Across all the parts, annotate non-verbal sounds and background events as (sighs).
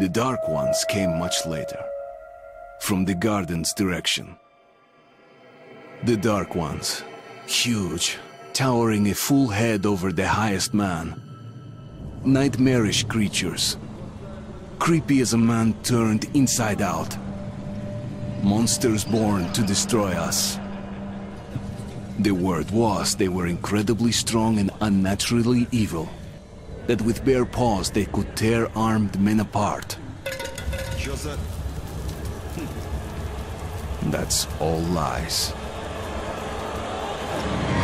The Dark Ones came much later, from the garden's direction. The Dark Ones, huge, towering a full head over the highest man. Nightmarish creatures, creepy as a man turned inside out. Monsters born to destroy us. The word was they were incredibly strong and unnaturally evil that with bare paws they could tear armed men apart. Hmm. That's all lies.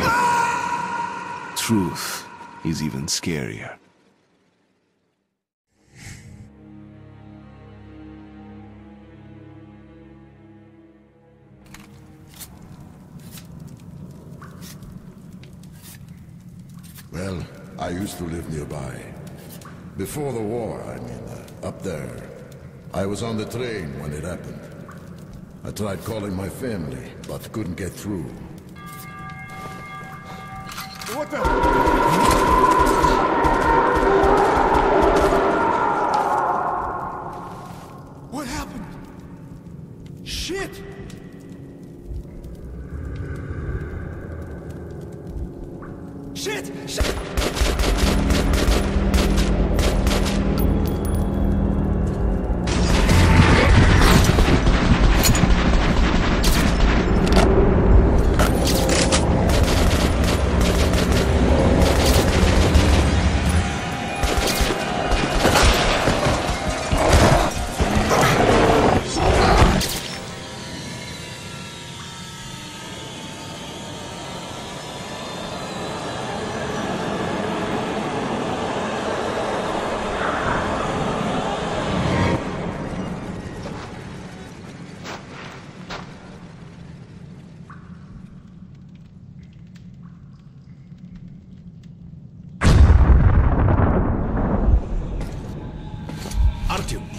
Ah! Truth is even scarier. I used to live nearby. Before the war, I mean, uh, up there. I was on the train when it happened. I tried calling my family, but couldn't get through. What the...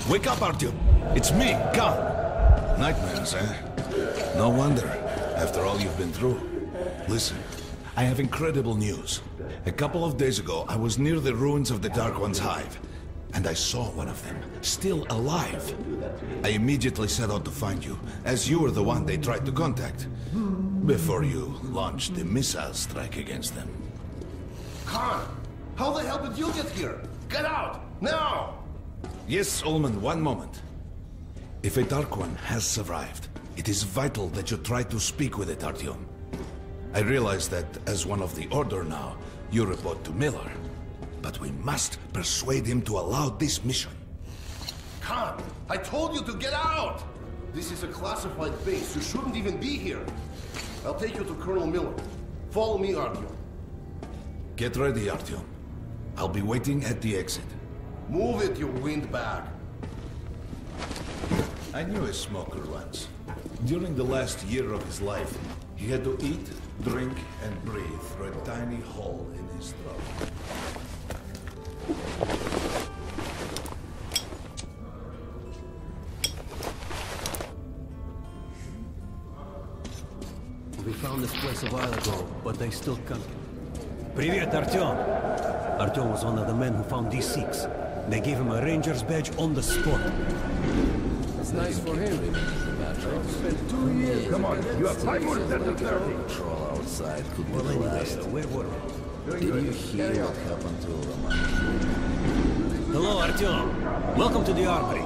wake up, Artyom. It's me, Khan. Nightmares, eh? No wonder, after all you've been through. Listen, I have incredible news. A couple of days ago, I was near the ruins of the Dark One's hive, and I saw one of them, still alive. I immediately set out to find you, as you were the one they tried to contact, before you launched the missile strike against them. Khan, how the hell did you get here? Get out, now! Yes, Ullman, one moment. If a Dark One has survived, it is vital that you try to speak with it, Artyom. I realize that as one of the Order now, you report to Miller. But we must persuade him to allow this mission. Khan, I told you to get out! This is a classified base. You shouldn't even be here. I'll take you to Colonel Miller. Follow me, Artyom. Get ready, Artyom. I'll be waiting at the exit. Move it, you windbag. I knew a smoker once. During the last year of his life, he had to eat, drink, and breathe through a tiny hole in his throat. We found this place a while ago, but they still can't. Привет, Артем! Артем was one of the men who found these Sikhs. they gave him a ranger's badge on the spot. It's nice for him. Spent two years. Come on, you have five more than the thirty. Patrol outside could be Well, the anyway, last. where were we? Did you hear what happened to Roman? Hello, Artyom. Welcome to the Armory.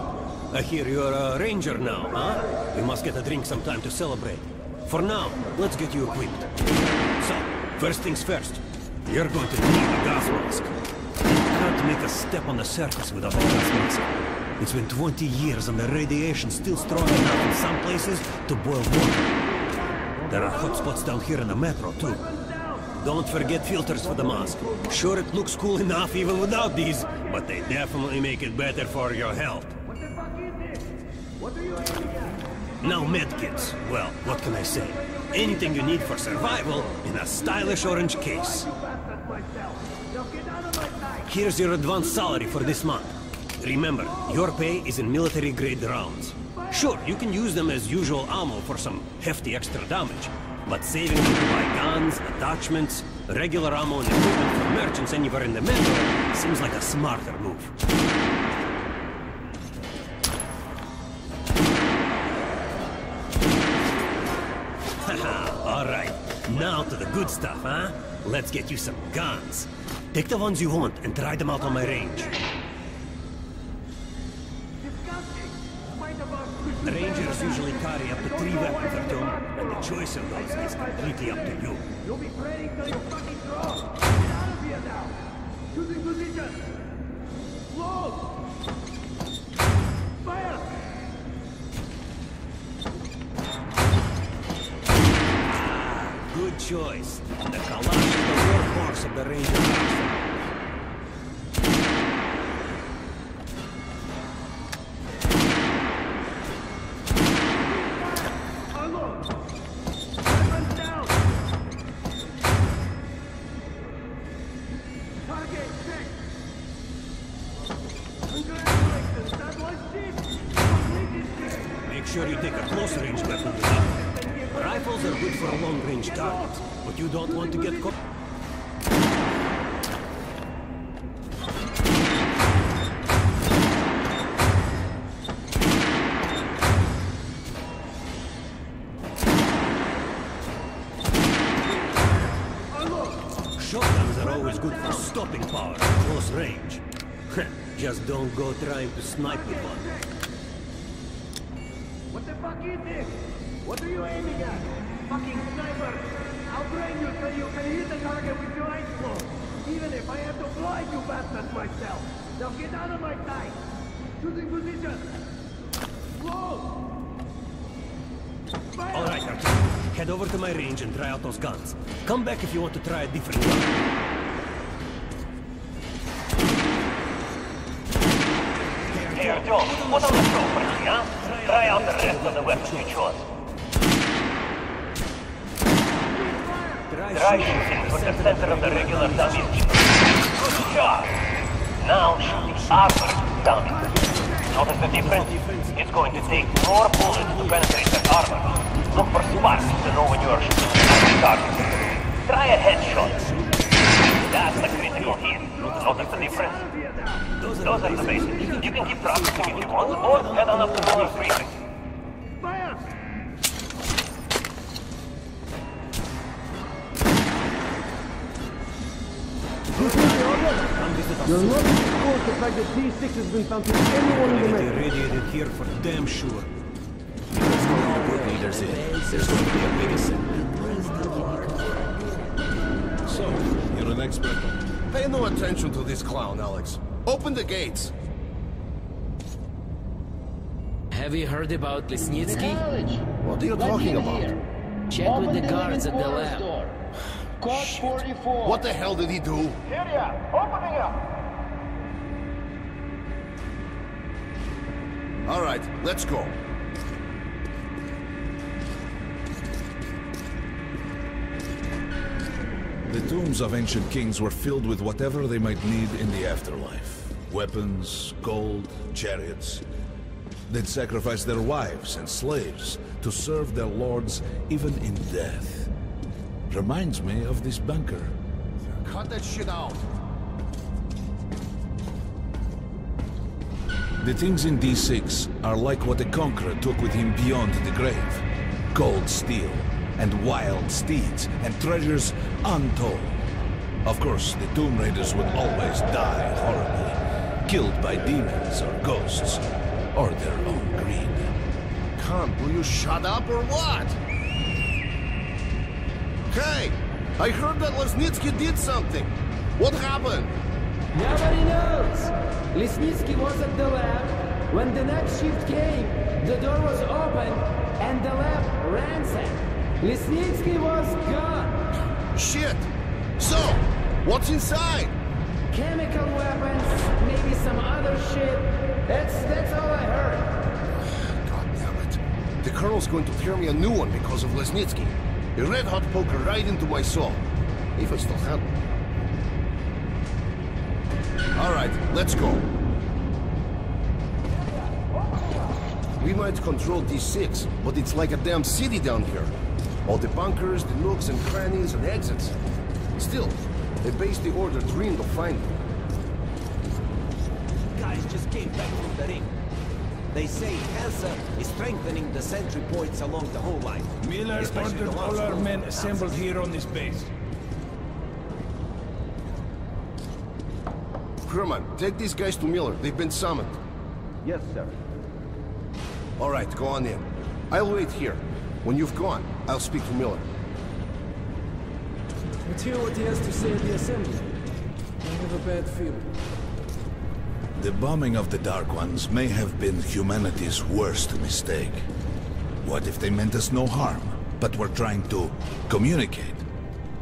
I hear you're a ranger now, huh? We must get a drink sometime to celebrate. For now, let's get you equipped. So, first things first. You're going to need a gas mask. Can't make a step on the surface without a gas mask. It's been 20 years and the radiation's still strong enough in some places to boil water. There are hot spots down here in the metro, too. Don't forget filters for the mask. Sure, it looks cool enough even without these, but they definitely make it better for your health. What the fuck is this? What are you? Now medkits. Well, what can I say? Anything you need for survival in a stylish orange case. Here's your advance salary for this month. Remember, your pay is in military-grade rounds. Sure, you can use them as usual ammo for some hefty extra damage, but saving them by guns, attachments, regular ammo and equipment for merchants anywhere in the Metro seems like a smarter move. (laughs) Haha, alright. Now to the good stuff, huh? Let's get you some guns. Take the ones you want and try them out on my range. Rangers usually carry up to three weapons, Artyom, and the choice of those is completely up to you. You'll be praying till you fucking drop. Get out of here now. Choosing position. Load. Fire. Good choice. The Kalash is of the Ranger. Make sure you take a close range weapon. Rifles are good for a long range target, but you don't want to get caught. Just don't go trying to snipe with one. What the fuck is this? What are you aiming at? Fucking sniper! I'll train you so you can hit the target with your eyes closed. Even if I have to blind you bastards myself. Now get out of my sight. Choosing position. Close. Fire! All right, Artyom. Head over to my range and try out those guns. Come back if you want to try a different gun. Hey, Artyom, put on the show huh? Try out the rest of the weapons you chose. Try shooting shooting from the center of the regular dummy. Good job. Now shoot the armor dummy. Notice the difference? It's going to take more bullets to penetrate the armor. Look for sparks to know when you are shooting at the target. Try a headshot. That's the critical hit. Notice the difference? Those are the basics. You can keep practicing if you want, or head on up to Miller Freeway. You're not exposed the fact that D6 has been found to anyone in the Get irradiated here for damn sure. Leaders in. There's going to be a big. So, you're an expert. Pay no attention to this clown, Alex. Open the gates. Have you heard about Lesnitsky? What are you talking about? Check with the guards at the lab. (sighs) Code 44. What the hell did he do? Here ya. Opening up. All right, let's go. The tombs of ancient kings were filled with whatever they might need in the afterlife. Weapons, gold, chariots. They'd sacrifice their wives and slaves to serve their lords even in death. Reminds me of this bunker. Cut that shit out. The things in D6 are like what the Conqueror took with him beyond the grave. Gold steel, and wild steeds, and treasures untold. Of course, the Tomb Raiders would always die horribly, killed by demons or ghosts, or their own greed. Khan, will you shut up or what? Hey, I heard that Lesnitsky did something. What happened? Nobody knows. Lesnitsky was at the lab. When the next shift came, the door was open and the lab ransacked. Lesnitsky was gone. Shit. So, what's inside? Chemical weapons, maybe some other shit. That's that's all I heard. God damn it. The Colonel's going to tear me a new one because of Lesnitsky. A red-hot poker right into my soul. If I still have. All right, let's go. We might control D6, but it's like a damn city down here. All the bunkers, the nooks and crannies and exits. Still, they base the Order dreamed of finding. Guys just came back from the ring. They say Hansa is strengthening the sentry points along the whole line. Miller especially ordered the all ones our close men assembled passes. here on this base. Herman, take these guys to Miller. They've been summoned. Yes, sir. All right, go on in. I'll wait here. When you've gone, I'll speak to Miller. Let's hear what he has to say at the assembly. I have a bad feeling. The bombing of the Dark Ones may have been humanity's worst mistake. What if they meant us no harm, but were trying to communicate?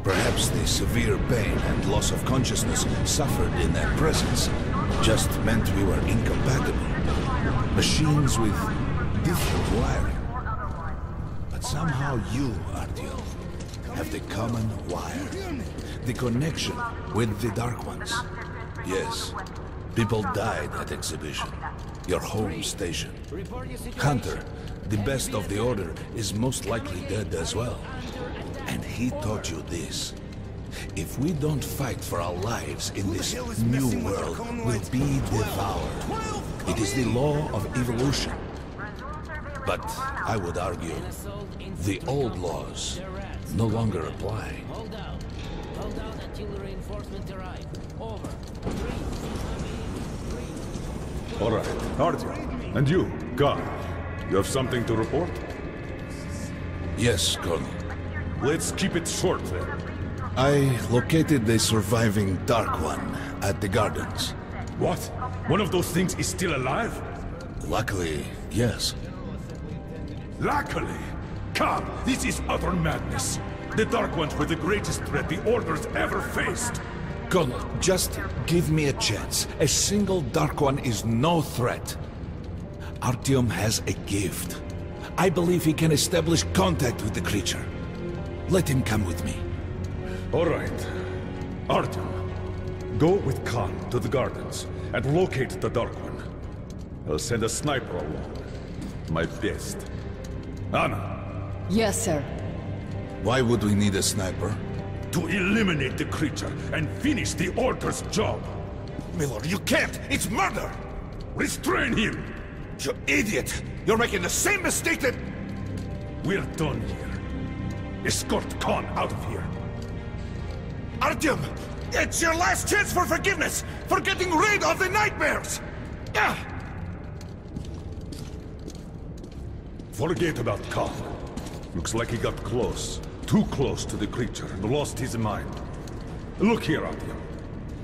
Perhaps the severe pain and loss of consciousness suffered in their presence just meant we were incompatible. Machines with different wiring. Somehow you, Artyom, have the common wire. The connection with the Dark Ones. Yes, people died at Exhibition, your home station. Hunter, the best of the Order, is most likely dead as well. And he taught you this. If we don't fight for our lives in this new world, we'll be devoured. It is the law of evolution. But I would argue the old laws no longer apply. Hold out. Hold out until reinforcements arrive. Over. All right, Artyom. And you, Khan. You have something to report? Yes, Colonel. Let's keep it short then. I located the surviving Dark One at the gardens. What? One of those things is still alive? Luckily, yes. Luckily! Come, this is utter madness. The Dark Ones were the greatest threat the Order's ever faced. Colonel, just give me a chance. A single Dark One is no threat. Artyom has a gift. I believe he can establish contact with the creature. Let him come with me. All right. Artyom, go with Khan to the gardens and locate the Dark One. I'll send a sniper along. My best. Anna, Yes, sir. Why would we need a sniper? to eliminate the creature and finish the Order's job. Miller, you can't! It's murder! Restrain him! You idiot! You're making the same mistake that... We're done here. Escort Khan out of here. Artyom! It's your last chance for forgiveness! For getting rid of the nightmares! Ah! Forget about Khan. Looks like he got close. Too close to the creature and lost his mind. Look here, Artyom.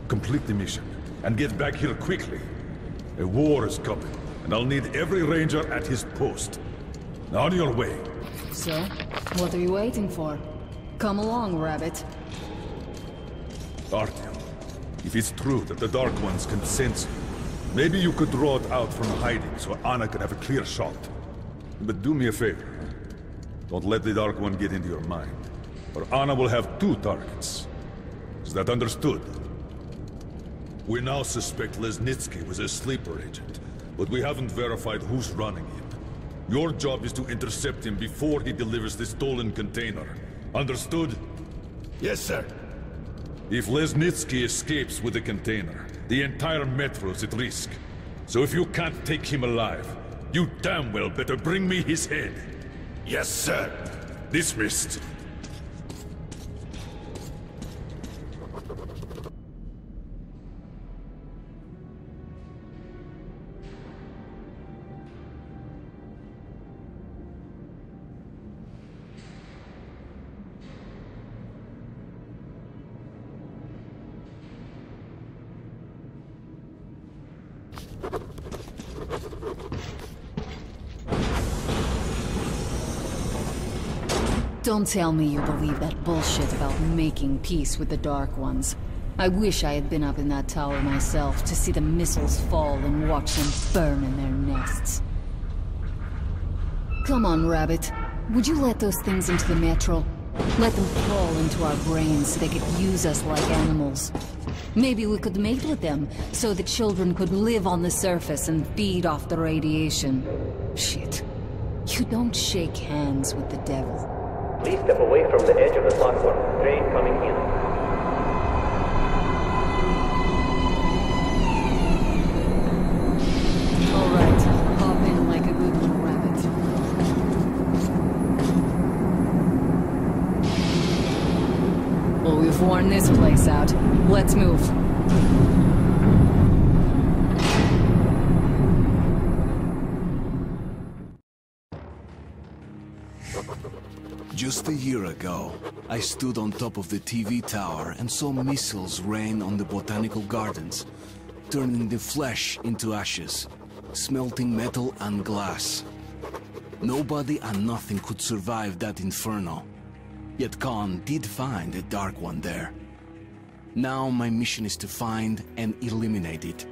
Complete the mission and get back here quickly. A war is coming, and I'll need every ranger at his post. On your way. So, what are you waiting for? Come along, Rabbit. Artyom, if it's true that the Dark Ones can sense you, maybe you could draw it out from hiding so Anna can have a clear shot. But do me a favor. Don't let the Dark One get into your mind, or Anna will have two targets. Is that understood? We now suspect Lesnitsky was a sleeper agent, but we haven't verified who's running him. Your job is to intercept him before he delivers the stolen container. Understood? Yes, sir. If Lesnitsky escapes with the container, the entire Metro's at risk. So if you can't take him alive, you damn well better bring me his head. Yes, sir. Dismissed. Tell me you believe that bullshit about making peace with the Dark Ones. I wish I had been up in that tower myself to see the missiles fall and watch them burn in their nests. Come on, Rabbit. Would you let those things into the Metro? Let them crawl into our brains so they could use us like animals. Maybe we could mate with them, so the children could live on the surface and feed off the radiation. Shit. You don't shake hands with the devil. Please step away from the edge of the platform. Train coming in. All right, hop in like a good little rabbit. Well, we've worn this place out. Let's move. Year ago, I stood on top of the TV tower and saw missiles rain on the botanical gardens, turning the flesh into ashes, smelting metal and glass. Nobody and nothing could survive that inferno. Yet Khan did find a Dark One there. Now my mission is to find and eliminate it.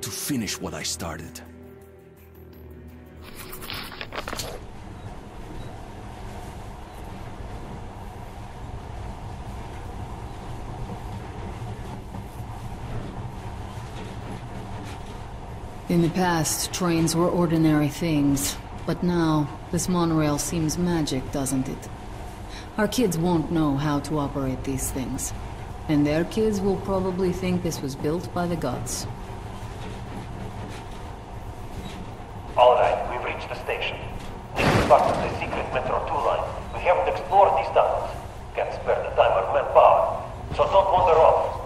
To finish what I started. In the past, trains were ordinary things. But now, this monorail seems magic, doesn't it? Our kids won't know how to operate these things. And their kids will probably think this was built by the gods. Alright, we've reached the station. This is part of the secret Metro 2 line. We haven't explored these tunnels. Can't spare the time or manpower. So don't wander off.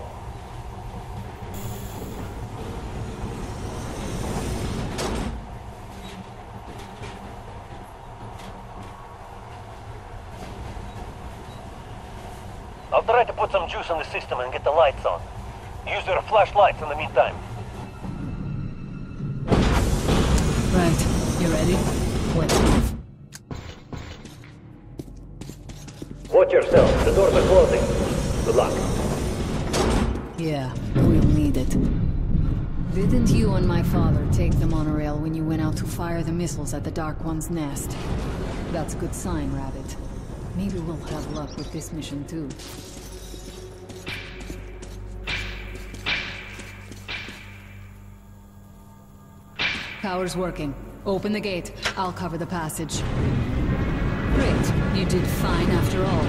I'll try to put some juice on the system and get the lights on. Use their flashlights in the meantime. Right, you ready? Let's. Watch yourself. The doors are closing. Good luck. Yeah, we'll need it. Didn't you and my father take the monorail when you went out to fire the missiles at the Dark One's nest? That's a good sign, Rabbit. Maybe we'll have luck with this mission too. Power's working. Open the gate. I'll cover the passage. Great. You did fine after all.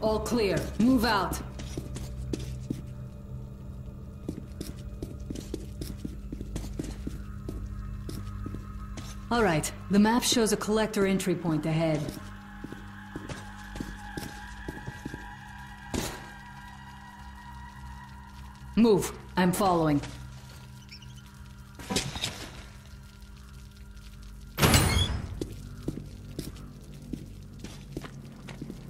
All clear. Move out. All right. The map shows a collector entry point ahead. Move. I'm following.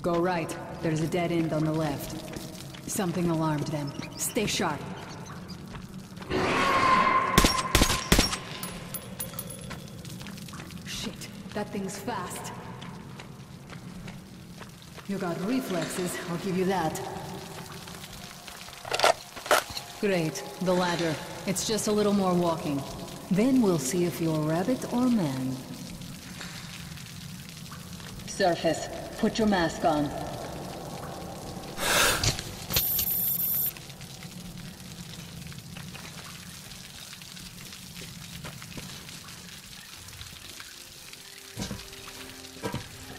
Go right. There's a dead end on the left. Something alarmed them. Stay sharp. Shit, that thing's fast. You got reflexes, I'll give you that. Great, the ladder. It's just a little more walking. Then we'll see if you're rabbit or man. Surface, put your mask on.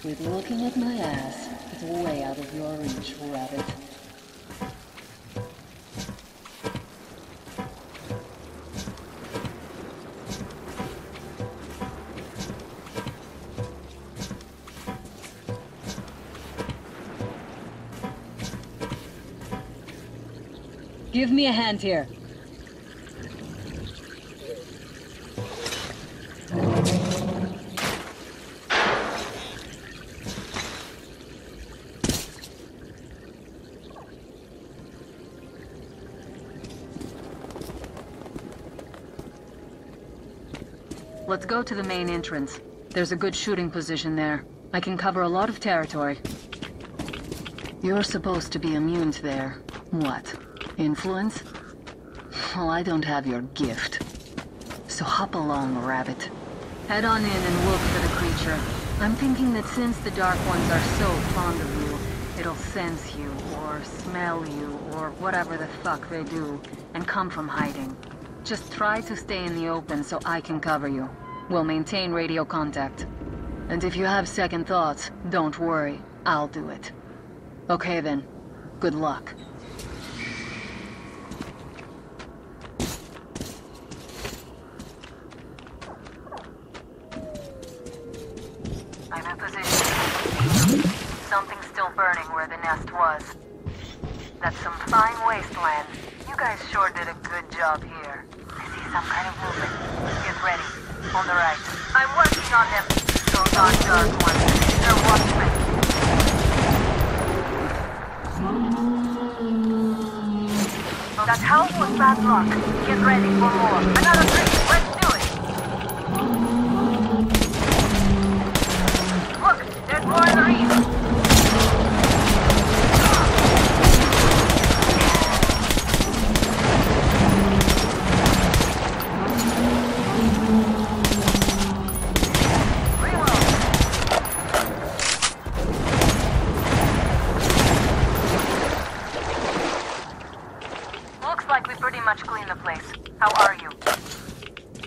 Quit looking at my ass. It's way out of your reach, rabbit. Give me a hand here. Let's go to the main entrance. There's a good shooting position there. I can cover a lot of territory. You're supposed to be immune to their... what? Influence? Well, I don't have your gift. So hop along, Rabbit. Head on in and look for the creature. I'm thinking that since the Dark Ones are so fond of you, it'll sense you, or smell you, or whatever the fuck they do, and come from hiding. Just try to stay in the open so I can cover you. We'll maintain radio contact. And if you have second thoughts, don't worry. I'll do it. Okay then. Good luck. something still burning where the nest was. That's some fine wasteland. You guys sure did a good job here. I see some kind of movement. Get ready. On the right. I'm working on them. Those aren't dark ones. They're watchmen. That house was bad luck. Get ready for more. Another three. Let's do it. Look, there's more in the east. Looks like we pretty much cleaned the place. How are you?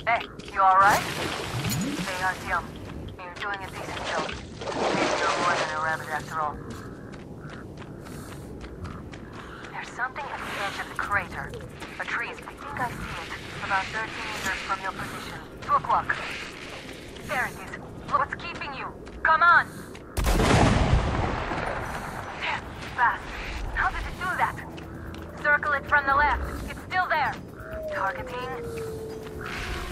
Hey, you alright? Hey, Artyom. You're doing a decent job. Maybe you're more than a rabbit after all. There's something at the edge of the crater. A tree. I think I see it. About 13 meters from your position. 2 o'clock. There it is. What's keeping you? Come on! There. Fast. How did it do that? Circle it from the left. It's still there. Targeting.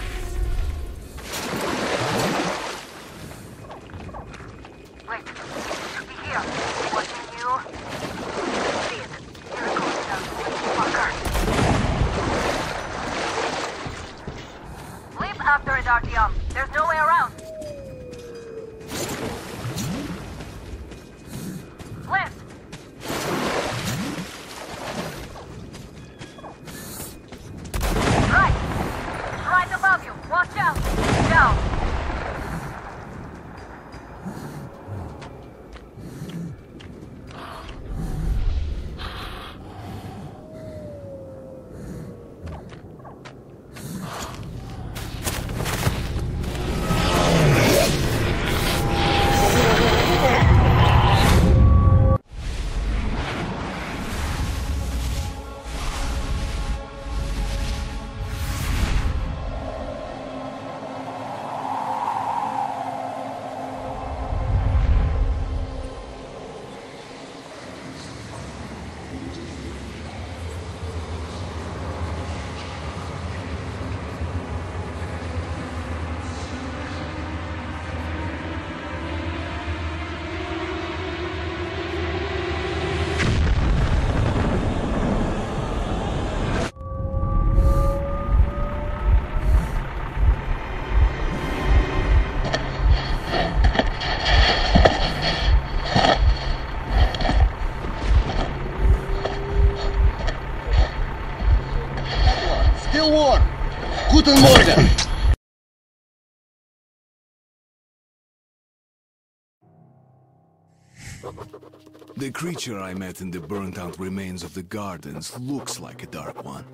The creature I met in the burnt-out remains of the gardens looks like a dark one.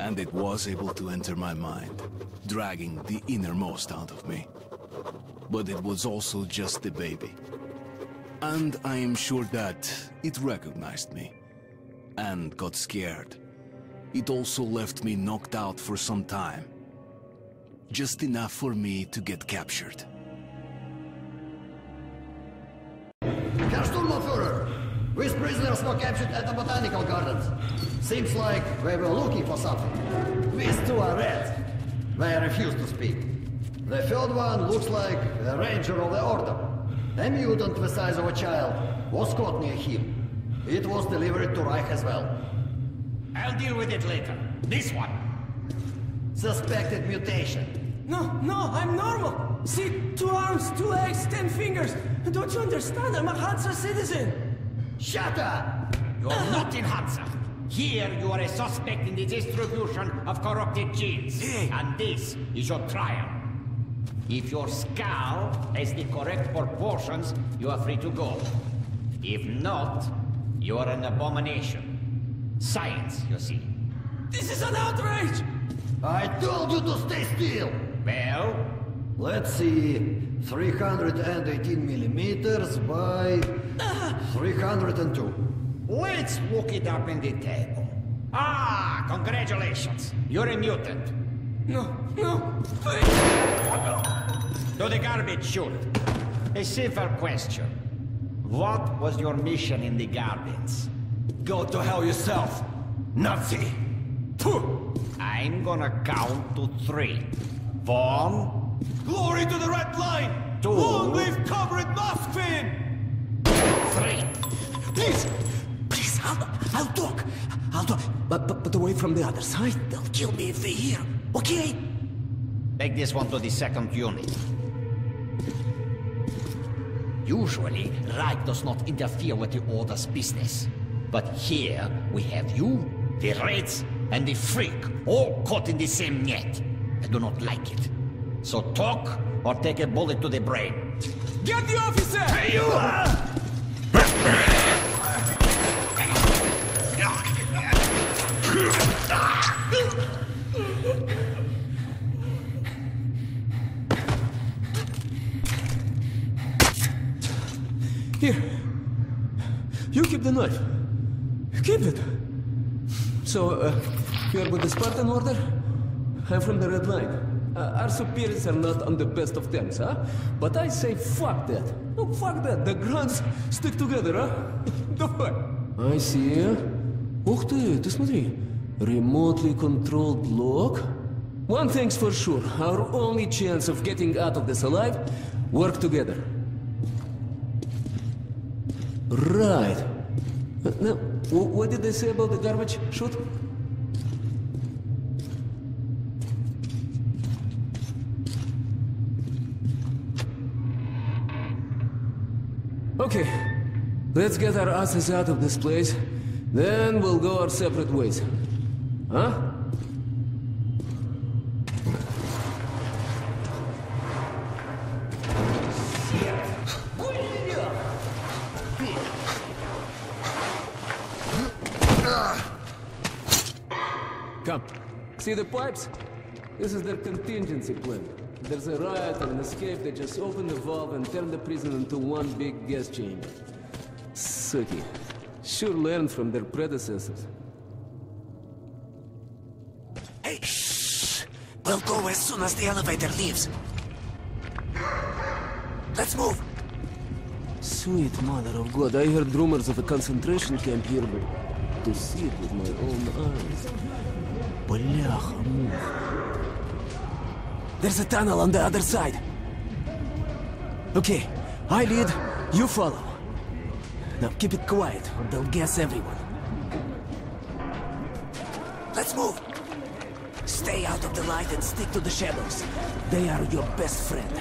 And it was able to enter my mind, dragging the innermost out of me. But it was also just a baby. And I am sure that it recognized me. And got scared. It also left me knocked out for some time. Just enough for me to get captured. These prisoners were captured at the botanical gardens. Seems like they were looking for something. These two are red. They refuse to speak. The third one looks like a ranger of the order. A mutant the size of a child was caught near him. It was delivered to Reich as well. I'll deal with it later. This one. Suspected mutation. No, no, I'm normal. See, two arms, two legs, ten fingers. Don't you understand? I'm a Hansa citizen. Shut up! You're not in Hansa. Here you are a suspect in the distribution of corrupted genes. And this is your trial. If your skull has the correct proportions, you are free to go. If not, you are an abomination. Science, you see. This is an outrage! I told you to stay still! Well? Let's see. 318 millimeters by 302. Let's look it up in the table. Ah, congratulations. You're a mutant. No, no. To the garbage chute. A simple question. What was your mission in the gardens? Go to hell yourself, Nazi! I'm gonna count to three. One, Glory to the Red Line! Two. Long live Comrade Moskvin! three. Please, please, I'll, I'll talk. I'll talk, but, but but away from the other side. They'll kill me if they hear. Okay? Take this one to the second unit. Usually, Reich does not interfere with the Order's business. But here, we have you, the Reds, and the Freak, all caught in the same net. I do not like it. So talk, or take a bullet to the brain. Get the officer! Hey, you! Here. You keep the knife. Keep it. So, uh, you're with the Spartan Order? I'm from the Red Line. Uh, our superiors are not on the best of terms, huh? But I say fuck that. No, fuck that. The grunts stick together, huh? (laughs) Давай. I see. Ух ты, ты смотри. Remotely controlled lock? One thing's for sure. Our only chance of getting out of this alive, work together. Right. Uh, now, what did they say about the garbage chute? Okay, let's get our asses out of this place. Then we'll go our separate ways. Huh? Come. See the pipes? This is their contingency plan. There's a riot or an escape, they just open the valve and turn the prison into one big gas chamber. Suki. Sure learned from their predecessors. Hey, shh! We'll go as soon as the elevator leaves. Let's move! Sweet mother of God, I heard rumors of a concentration camp here, but to see it with my own eyes. Бляха, мух. There's a tunnel on the other side. Okay, I lead, you follow. Now keep it quiet, or they'll guess everyone. Let's move! Stay out of the light and stick to the shadows. They are your best friend.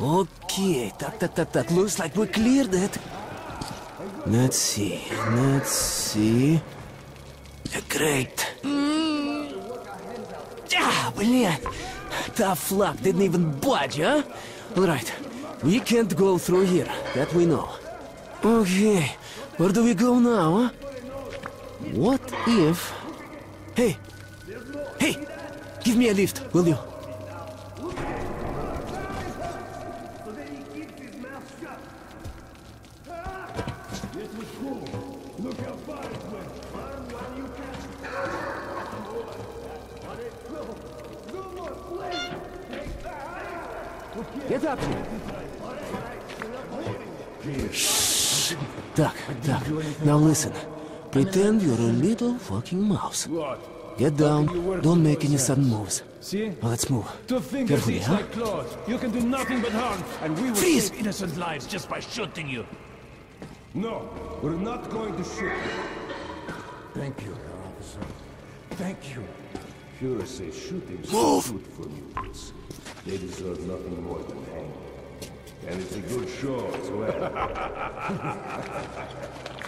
Okay, tak, tak, tak, tak. Looks like we cleared it. Let's see, let's see. Great. Ah, блядь. Tough luck, didn't even budge, huh? Alright, we can't go through here, that we know. Okay, where do we go now, huh? What if... Hey! Hey! Give me a lift, will you? Pretend you're a little fucking mouse. Get down. Don't make any sudden moves. See? Now let's move. Two fingers Carefully, each huh? like claws. You can do nothing but harm, and we will Freeze! save innocent lives just by shooting you. No, we're not going to shoot you. Thank you, officer. Thank you. Führer says shooting's Move! good for mutants. They deserve nothing more than hanging. And it's a good show as well. (laughs)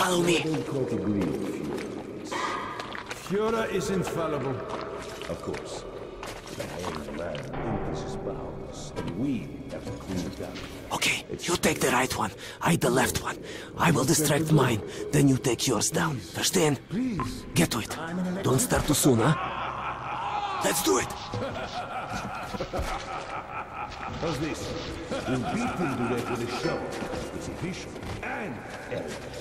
Follow me. Don't call to believe Führer. Führer is infallible. Of course. The hanged man enters his bounds, and we have to clean it up. Okay, you take the right one, I the left one. I will distract mine, then you take yours down. Understand? Please. Get to it. Don't start too soon, huh? Let's do it! How's this? We'll beat him to death with a shovel. It's efficient and elegant.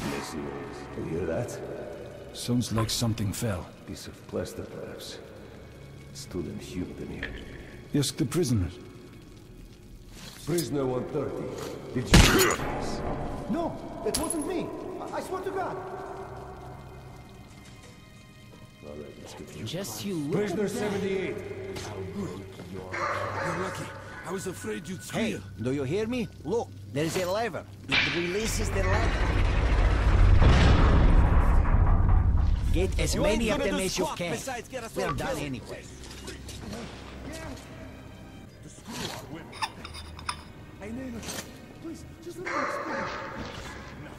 Yes, he is. You hear that? Sounds like something fell. Piece of plaster, perhaps. Stood and hewed in here. Ask the prisoners. Prisoner 130. Did you... Hear this? No, that wasn't me. I, I swear to God. All right, let's get you. Just you look Prisoner at that. 78. You're lucky. I was afraid you'd Hey, do you hear me? Look, there is a lever. It releases the lever. Get as You many of them as you can. besides get us We're all done killed. anyway. Hey, neighbor, please, just let me explain. No.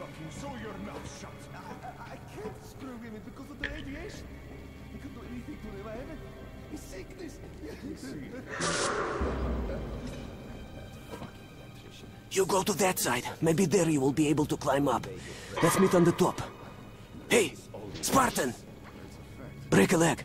Fucking show your mouth shut. I, I can't screw him because of the radiation. He could do anything to him. I haven't. His sickness. (laughs) You go to that side. Maybe there you will be able to climb up. Let's meet on the top. Hey, Spartan! Break a leg.